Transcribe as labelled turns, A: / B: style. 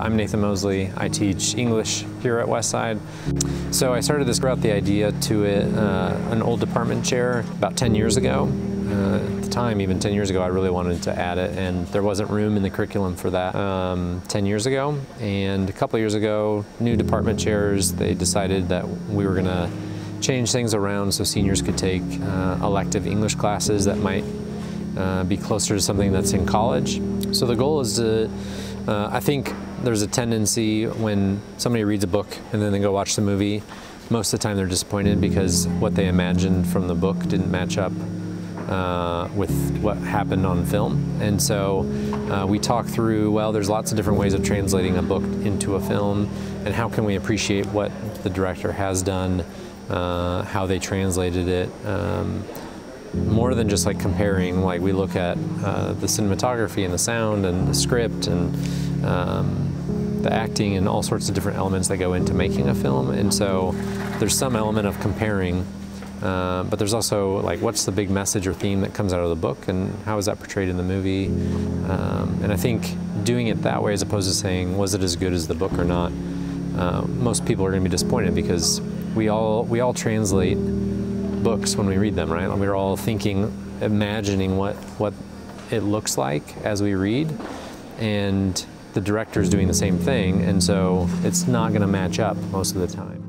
A: I'm Nathan Mosley. I teach English here at Westside. So I started this brought the idea to it, uh, an old department chair about 10 years ago. Uh, at the time, even 10 years ago, I really wanted to add it, and there wasn't room in the curriculum for that um, 10 years ago. And a couple years ago, new department chairs, they decided that we were going to change things around so seniors could take uh, elective English classes that might uh, be closer to something that's in college. So the goal is to, uh, I think there's a tendency when somebody reads a book and then they go watch the movie, most of the time they're disappointed because what they imagined from the book didn't match up uh, with what happened on film. And so uh, we talk through, well, there's lots of different ways of translating a book into a film, and how can we appreciate what the director has done, uh, how they translated it. Um, more than just like comparing, like we look at uh, the cinematography and the sound and the script and um, the acting and all sorts of different elements that go into making a film. And so there's some element of comparing uh, but there's also like what's the big message or theme that comes out of the book and how is that portrayed in the movie um, and i think doing it that way as opposed to saying was it as good as the book or not uh, most people are going to be disappointed because we all we all translate books when we read them right? We're all thinking imagining what what it looks like as we read and the director is doing the same thing and so it's not going to match up most of the time